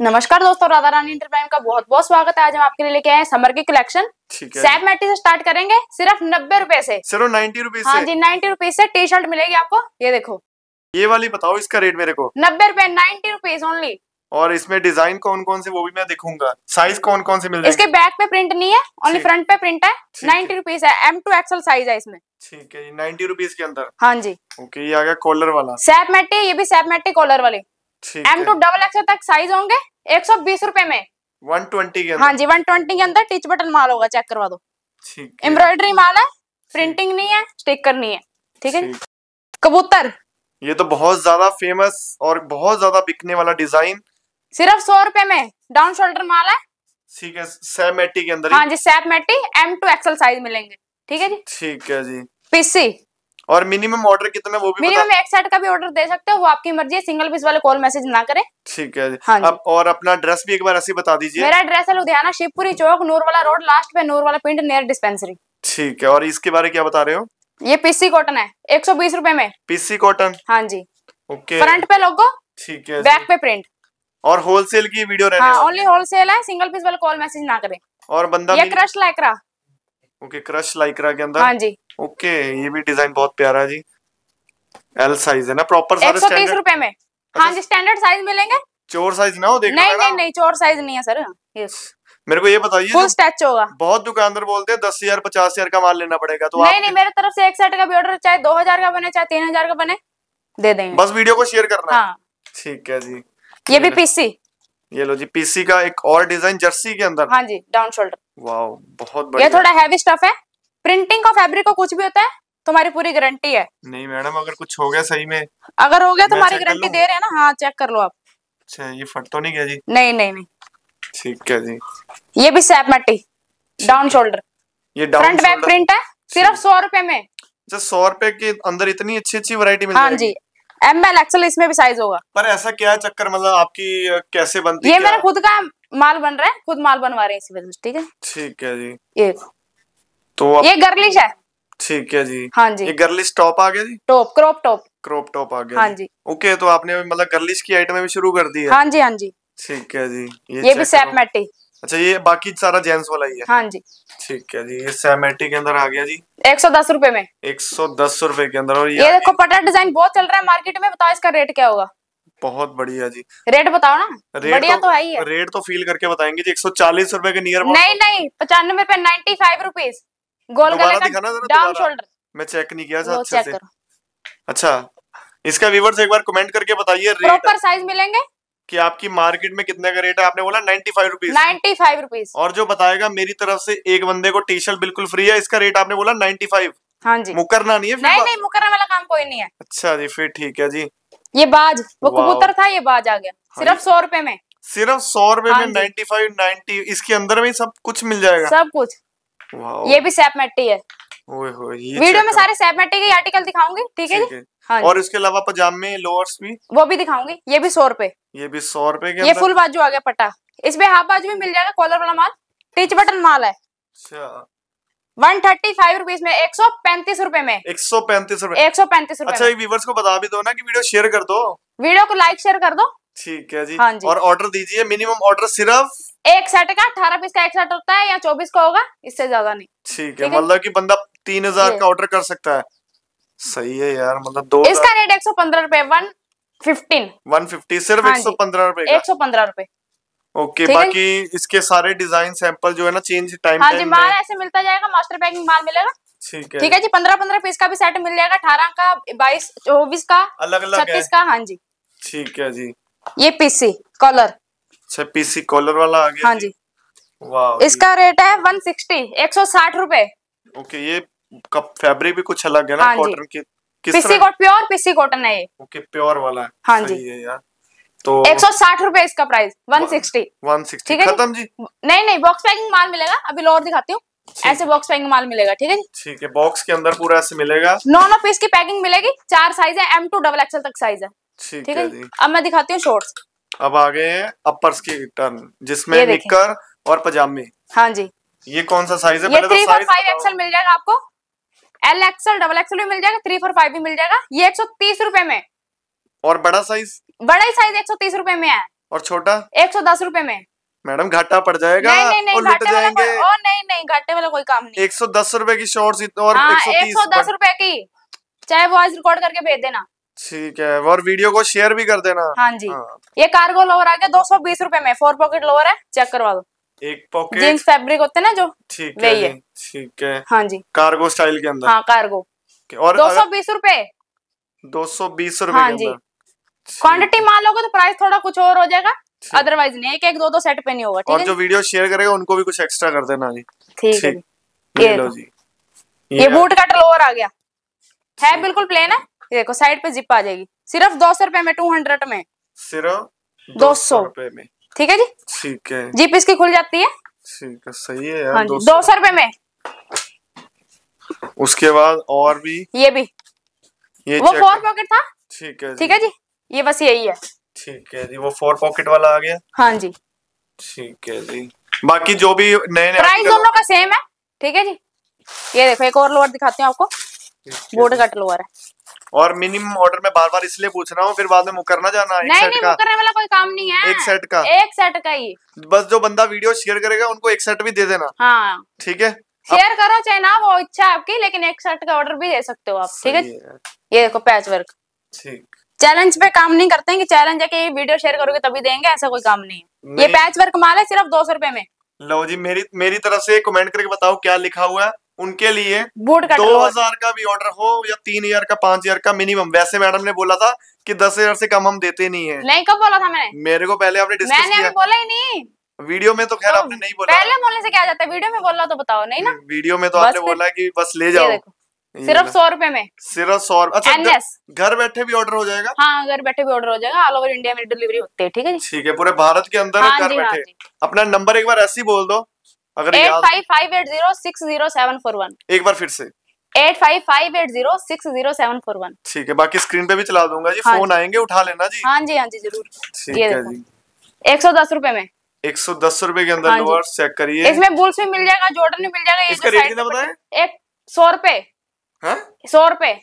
नमस्कार दोस्तों राधा रानी इंटरप्राइम का बहुत बहुत स्वागत है। आज हम आपके लिए लेके आए हैं समर की कलेक्शन सैप मैटी से स्टार्ट करेंगे सिर्फ़ नब्बे रुपए से। सिर्फ़ नाइन्टी रुपीज़ हाँ जी नाइन्टी रुपीज़ से टी शर्ट मिलेगी आपको। ये देखो। ये वाली बताओ इसका रेट मेरे को। नब्बे रूपए नाइन्टी रुपीज़ ओनली और इसमें डिज़ाइन कौन कौन से वो भी मैं दिखूँगा। साइज़ कौन कौन से मिल इसके बैक पे प्रिंट नहीं है ओनली फ्रंट पे प्रिंट है। नाइन्टी रुपीज़ है। एम टू एक्सएल साइज़ है इसमें। ठीक है नाइन्टी रुपीज़ के अंदर। हाँ जी। ओके ये आ गया कॉलर वाला। सैप मैटी ये भी सैप मैटी कॉलर वाली। एम टू डबल एक्सएल तक साइज़ होंगे एक सौ बीस रुपए में। वन ट्वेंटी के हाँ जी वन ट्वेंटी के अंदर टिच बटन माल होगा चेक करवा दो। एम्ब्रॉयडरी माल है प्रिंटिंग नहीं है स्टिकर नहीं है। ठीक है? कबूतर। ये तो बहुत ज़्यादा फ़ेमस और बहुत ज़्यादा बिकने वाला डिज़ाइन सिर्फ़ सौ रुपए में डाउन शोल्डर माल है। ठीक है सैमेटी के अंदर हाँ। जी सैप मैटी एम टू एक्सएल साइज़ मिलेंगे। ठीक है जी? ठीक है जी। पीसी और मिनिमम ऑर्डर कितना वो भी बता मिनिमम एक सेट का भी ऑर्डर दे सकते हो वो आपकी मर्ज़ी है सिंगल पीस वाले कॉल मैसेज ना करें। ठीक है हाँ अब और अपना एड्रेस भी एक बार ऐसे बता दीजिए। मेरा एड्रेस है लुधियाना शिवपुरी चौक नूरवाला रोड लास्ट पे नूरवाला पिंड नियर डिस्पेंसरी ठीक है और इसके बारे क्या बता रहे हो? ये पीसी कॉटन है एक सौ बीस रुपए में। पीसी कॉटन हाँ जी। ओके फ्रंट पे लोगो ठीक है बैक पे प्रिंट और होलसेल की वीडियो रहने हाँ ओनली होलसेल है सिंगल पीस वाले कॉल मैसेज ना करें। और बंदा ये crush lycra okay crush lycra के अंदर। हाँ जी। ओके ये भी डिज़ाइन बहुत प्यारा है जी। एल साइज़ है ना प्रॉपर एक सारे सौ तीस स्टैंडर्ड रुपए में। हाँ जी स्टैंडर्ड साइज़ मिलेंगे। चोर साइज़ ना हो देखना नहीं नहीं नहीं चोर साइज़ नहीं है सर ये मेरे को ये बताइए फुल स्टैच होगा। बहुत दुकानदार बोलते हैं दस हज़ार पचास हज़ार का माल लेना पड़ेगा तो नहीं नहीं मेरे तरफ़ से एक सेट का भी ऑर्डर चाहे दो हज़ार का बने चाहे तीन हज़ार का बने दे देंगे। बस वीडियो को शेयर करना हाँ। ठीक है जी। ये भी पीसी ये लो जी पीसी का एक और डिज़ाइन जर्सी के अंदर। हाँ जी डाउन शोल्डर वाह बहुत बढ़िया। ये थोड़ा हैवी स्टफ़ है। प्रिंटिंग का फैब्रिक का कुछ भी होता है तुम्हारी पूरी गारंटी है। नहीं मैडम अगर कुछ हो गया सही में अगर हो गया तो कर गारंटी दे रहे हैं ना हाँ चेक कर लो आप। अच्छा ये फट तो नहीं गया जी? नहीं नहीं नहीं। ठीक है जी। ये भी सैप मट्टी डाउन शोल्डर ये डाउन फ्रंट बैक प्रिंट है सिर्फ़ सौ रुपए में। अच्छा सौ रुपए के अंदर इतनी अच्छी अच्छी वैरायटी मिल हाँ जी। एम एल एक्सएल इसमें भी साइज़ होगा। पर ऐसा क्या है चक्कर मतलब आपकी कैसे बनती ये मेरा खुद का माल बन रहा है खुद माल बनवा रहे हैं इसी वजह से ठीक है? ठीक है जी। ये तो ये गर्लिश है। ठीक है जी। हाँ जी। ये गर्लिश टॉप आ गया जी? Top crop top crop top आ गया हाँ जी। ओके तो आपने मतलब गर्लिश की आइटम भी शुरू कर दी है? हाँ जी हाँ जी। ठीक है जी। ये ये भी check सैप करो। मैटी अच्छा ये बाकी सारा जेंट्स वाला ही है? हाँ जी। ठीक है जी ये सैमेटी के अंदर आ गया जी। एक सौ दस रुपए में। एक सौ दस रुपए के अंदर और ये ये देखो पटा डिज़ाइन बहुत चल रहा है मार्केट में बताओ इसका रेट क्या होगा? बहुत बढ़िया जी। रेट बताओ ना। रेट बढ़िया तो है ही है। रेट तो फील करके बताएँगे जी एक सौ चालीस रुपए के नियर नहीं नहीं पचानवे रुपए नाइन्टी फाइव रुपीज़ गोल गले का डाउन शोल्डर मैं चेक नहीं किया था अच्छे से। अच्छा इसका व्यूवर्स एक बार कमेंट करके बताइए रेट प्रॉपर साइज़ मिलेंगे? कि आपकी मार्केट में कितने का रेट है? आपने बोला ninety five rupees ninety five rupees और जो बताएगा मेरी तरफ़ से एक बंदे को टी शर्ट बिल्कुल फ्री है इसका रेट आपने बोला नाइन्टी फाइव हाँ जी। मुकरना नहीं है नहीं नहीं मुकर्रम वाला काम कोई नहीं है। अच्छा जी फिर ठीक है जी। ये बाज वो कबूतर था ये बाज आ गया। हाँ सिर्फ़ सौ रुपए में। सिर्फ़ सौ रुपए हाँ में नाइन्टी फाइव नाइन्टी इसके अंदर में सब कुछ मिल जाएगा? सब कुछ। ये भी सैप मैटी है। वीडियो में सारे सैप मैटी के आर्टिकल दिखाऊँगी ठीक है जी? हाँ। और इसके अलावा पजामे लोअर्स भी? वो भी दिखाऊँगी ये भी सौ रुपए। ये भी सौ रुपए ये फुल बाजू आ गया पट्टा। इसमें हाफ़ बाजू भी मिल जाएगा कॉलर वाला माल टिच बटन माल है। अच्छा। वन थर्टी फाइव रुपीज़ में एक सौ पैंतीस रूपए में। एक सौ पैंतीस रूपए। एक सौ पैंतीस अच्छा व्यूवर्स को बता भी दो ना कि वीडियो शेयर कर दो। वीडियो को लाइक शेयर कर दो। ठीक है जी। हाँ जी। और ऑर्डर दीजिए मिनिमम ऑर्डर सिर्फ़ एक सेट का अठारह पीस का एक सेट होता है या चौबीस का होगा इससे ज़्यादा नहीं। ठीक है मतलब कि बंदा तीन हज़ार का ऑर्डर कर सकता है। सही है यार मतलब दो इसका रेट एक सौ पंद्रह रुपए वन फिफ्टीन वन फिफ्टी सिर्फ़ हाँ एक सौ पंद्रह रुपए एक सौ पंद्रह रुपए। ओके बाकी इसके सारे डिज़ाइन सैंपल जो है ना चेंज टाइम हाँ जी माल ऐसे मिलता जाएगा मास्टर पैकिंग माल मिलेगा। ठीक है। ठीक है जी पंद्रह पंद्रह पीस का भी सेट मिल जाएगा अठारह का बाईस चौबीस का अलग अलग है। छत्तीस का हाँ जी। ठीक है जी। ये पीसी कॉलर अच्छा पीसी कॉलर वाला आ गया? हाँ जी। वाह इसका रेट है वन सिक्सटी एक सौ साठ रुपए। ओके ये कप फैब्रिक भी कुछ अलग है ना हाँ कॉटन की? PC cot pure PC cotton है ये। ओके प्योर वाला है। हाँ जी। है यार। तो एक सौ साठ रुपए इसका price one sixty one sixty ठीक है खत्म जी? नहीं नहीं बॉक्स पैकिंग माल मिलेगा। अभी लोअर दिखाती हूँ। ऐसे बॉक्स पैकिंग माल मिलेगा ठीक है जी? ठीक है बॉक्स के अंदर पूरा ऐसे मिलेगा। नौ नौ पीस की पैकिंग मिलेगी। चार साइज़ है एम टू डबल एक्सएल तक साइज़ है। ठीक है अब मैं दिखाती हूँ शॉर्ट्स अब आ गए हैं अपर्स की टर्न जिसमें। निक्कर और पजामे। हाँ जी। ये कौन सा साइज़ है? ये थ्री फोर फाइव एक्सएल मिल जाएगा आपको। एल एक्सएल डबल एक्सएल भी मिल जाएगा थ्री फोर फाइव भी मिल जाएगा। ये एक सौ तीस रूपए में। और बड़ा साइज़ बड़ा ही साइज़ एक सौ तीस रुपए में है। और छोटा? एक सौ दस रूपए में। मैडम घाटा पड़ जाएगा नहीं नहीं नहीं घाटे वाला कोई ओ नहीं नहीं घाटे वाला कोई काम नहीं। एक सौ दस रूपए की शॉर्ट्स और हाँ एक सौ दस रूपए की। चाहे वॉइस रिकॉर्ड करके भेज देना। ठीक है और वीडियो को शेयर भी कर देना। हाँ जी। हाँ, ये कार्गो लोअर आ गया दो सौ बीस रूपए में। फोर पॉकेट लोअर है चेक करवा दो। एक पॉकेट जीन्स फैब्रिक होते हैं ना जो? ठीक है। ठीक है। हाँ जी। कार्गो स्टाइल के अंदर। हाँ कार्गो और दो सौ बीस रूपए। दो सौ बीस रूपए हाँ जी। क्वांटिटी मान लोगे तो प्राइस थोड़ा कुछ और हो जाएगा। अदरवाइज़ नहीं एक एक दो दो सेट पे नहीं होगा और जो वीडियो शेयर करेगा उनको भी कुछ एक्स्ट्रा कर देना जी। ठीक है ये ये लो जी। ये बूट कट लोअर आ गया। है बिल्कुल प्लेन है? ये देखो साइड पे जिप आ जाएगी। सिर्फ़ दो सौ रुपए में टू हंड्रेड में। सिर्फ़ दो सौ। रुपए में। ठीक है जी? ठीक है। जिप इसकी खुल जाती है? ठीक है सही है यार हाँ दो सौ। रुपए में। उसके बाद और भी ये भी। ये वो फोर पॉकेट था? ठीक है ठीक है जी। ये बस यही है। ठीक है जी वो फोर पॉकेट वाला आ गया। हाँ जी। ठीक है जी। बाकी जो भी नए नए प्राइस दोनों का सेम है। ठीक है जी? ये देखो एक और लोअर दिखाते हूँ आपको। बोर्ड कट लोअर है। और मिनिमम ऑर्डर में बार बार इसलिए पूछ रहा हूँ फिर बाद में मुकरना जाना एक नहीं सेट नहीं का। वो करने वाला कोई काम नहीं है। एक सेट का। एक सेट का ही। बस जो बंदा वीडियो शेयर करेगा उनको एक सेट भी दे देना। हाँ। ठीक है? शेयर करो चाहे ना वो इच्छा आपकी लेकिन एक सेट का ऑर्डर भी दे सकते हो आप ठीक है? ये देखो पैच वर्क ठीक। चैलेंज पे काम नहीं करते हैं कि चैलेंज है कि ये वीडियो शेयर करोगे तभी देंगे ऐसा कोई काम नहीं है। ये पैच वर्क माल है सिर्फ़ दो सौ रुपए में। लो जी मेरी मेरी तरफ़ से कमेंट करके बताओ क्या लिखा हुआ है? उनके लिए दो हज़ार का भी ऑर्डर हो या तीन हज़ार का पाँच हज़ार का मिनिमम वैसे मैडम ने बोला था कि दस हज़ार से कम हम देते नहीं है। नहीं कब बोला था मैंने? मेरे को पहले आपने डिस्कस मैंने किया। बोला ही नहीं। वीडियो में तो खैर तो आपने नहीं बोला। पहले बोलने से क्या जाता है? वीडियो में बोला तो बताओ नहीं ना? वीडियो में तो आपने बोला की बस ले जाओ। सिर्फ़ सौ रुपए में। सिर्फ़ सौ अच्छा घर- बैठे भी ऑर्डर हो जाएगा? हाँ घर बैठे भी ऑर्डर हो जाएगा। ऑल ओवर इंडिया में डिलीवरी होती है ठीक है ठीक है पूरे भारत के अंदर हाँ घर हाँ बैठे। जी। अपना नंबर एक बार ऐसे ही बोल दो। अगर eight five five eight zero six zero seven four one. एक बार फिर से। Eight five five eight zero six zero seven four one. ठीक है बाकी स्क्रीन पे भी चला दूँगा जी। हाँ फ़ोन आएँगे उठा लेना जी। हाँ जी हाँ जी ज़रूर। ठीक है जी। एक सौ दस रुपए में। एक सौ दस रुपए के अंदर हाँ लोअर चेक करिए। इसमें बुल्स भी मिल जाएगा जॉर्डन भी मिल जाएगा इसका रेट कितना बताया एक सौ रुपए। हाँ? सौ रुपए।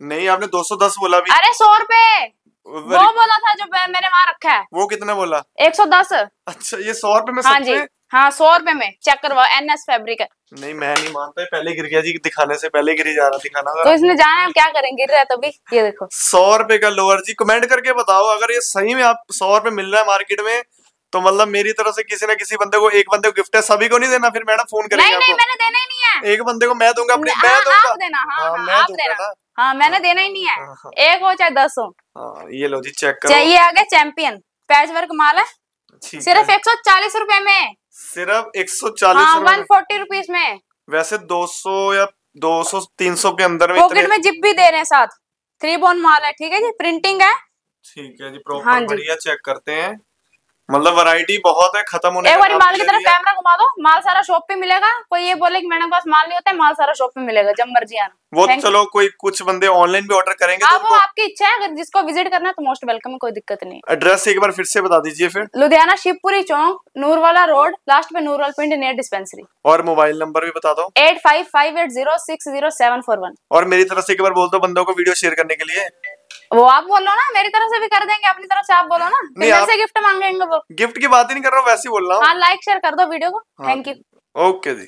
नहीं आपने दो सौ दस बोला भी। अरे सौ रूपए। वो बोला था जो मैंने वहाँ रखा है। वो कितना बोला? एक सौ दस। अच्छा ये सौ रुपए में हाँ जी। हाँ सौ रुपए में चेक करवाओ एनएस फैब्रिक है। नहीं मैं नहीं मानता पहले गिर गया जी दिखाने से पहले गिरी जा रहा दिखाना तो इसने जाना है क्या करेंगे गिर रहा है तभी ये देखो। सौ रुपए का लोअर जी कमेंट करके बताओ अगर ये सही में आप सौ रुपए मिल रहा है मार्केट में तो मतलब मेरी तरफ़ से किसी ना किसी बंदे को एक बंदे को गिफ्ट है सभी को नहीं देना फिर मैडम फ़ोन करेंगे नहीं नहीं मैंने देना ही नहीं है। एक बंदे को मैं दूँगा अपनी मैं दूँगा। आप देना हाँ, हाँ, हाँ, मैं आप देना। हाँ मैंने देना ही नहीं है। हाँ, हाँ। एक हो चाहे दस हो। हाँ ये लो जी चेक करो। ये आ गया चैंपियन पैच वर्क माल है। सिर्फ़ एक सौ चालीस रूपए में। सिर्फ़ एक सौ हाँ चालीस वन फोर्टी रुपीज़ में। वैसे दो सौ या दो सौ तीन सौ के अंदर में पॉकेट में जिप भी दे रहे हैं साथ। थ्री बोन माल है ठीक है जी? प्रिंटिंग है। ठीक है जी हाँ प्रॉपर जी। बढ़िया चेक करते हैं। मतलब वैरायटी बहुत है खत्म होने एक बार माल की तरफ़ कैमरा घुमा दो माल सारा शॉप पे मिलेगा। कोई ये बोले कि मैडम पास माल नहीं होता है माल सारा शॉप पे मिलेगा जब मर्ज़ी आना। वो तो चलो कोई कुछ बंदे ऑनलाइन भी ऑर्डर करेंगे तो हाँ वो आपकी इच्छा है अगर जिसको विज़िट करना है तो मोस्ट वेलकम है कोई दिक्कत नहीं। एड्रेस एक बार फिर से बता दीजिए फिर। लुधियाना शिवपुरी चौक नूरवाला रोड लास्ट पे नूरवाल पिंड नियर डिस्पेंसरी और मोबाइल नंबर भी बता दो। Eight five five eight zero six zero seven four one और मेरी तरफ़ से एक बार बोल दो बंदों को वीडियो शेयर करने के लिए। वो आप बोलो ना मेरी तरफ़ से भी कर देंगे अपनी तरफ़ से आप बोलो ना। फिर आप- से गिफ्ट मांगेंगे वो। गिफ्ट की बात ही नहीं कर रहा हूँ वैसे ही बोल रहा हाँ। लाइक शेयर कर दो वीडियो को। हाँ। Thank you okay ji.